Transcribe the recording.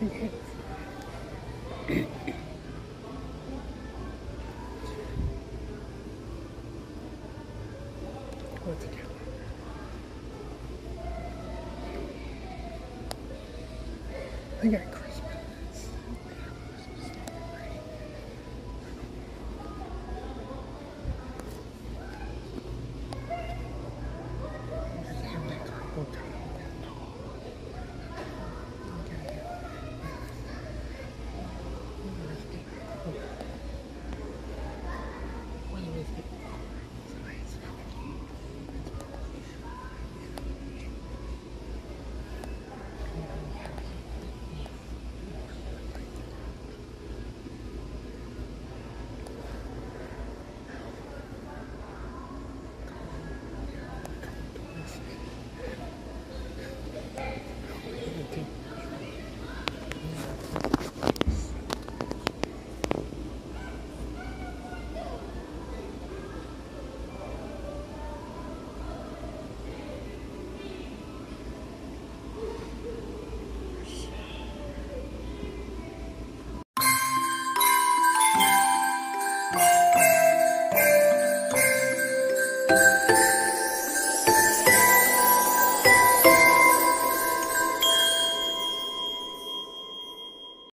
어떻게? I got